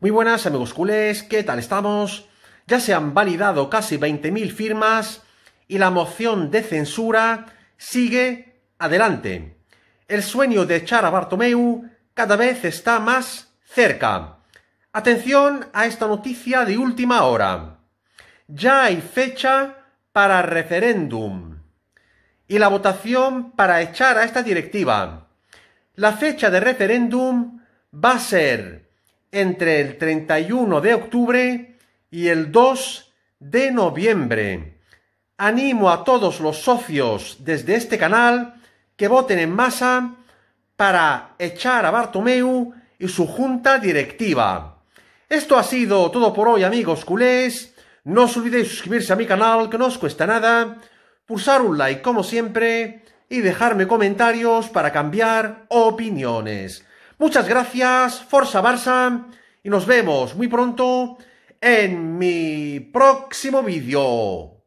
Muy buenas amigos culés, ¿qué tal estamos? Ya se han validado casi 20.000 firmas y la moción de censura sigue adelante. El sueño de echar a Bartomeu cada vez está más cerca. Atención a esta noticia de última hora. Ya hay fecha para referéndum y la votación para echar a esta directiva. La fecha de referéndum va a ser entre el 31 de octubre y el 2 de noviembre. Animo a todos los socios desde este canal que voten en masa para echar a Bartomeu y su junta directiva. Esto ha sido todo por hoy amigos culés. No os olvidéis suscribirse a mi canal que no os cuesta nada, pulsar un like como siempre y dejarme comentarios para cambiar opiniones. Muchas gracias, Forza Barça, y nos vemos muy pronto en mi próximo vídeo.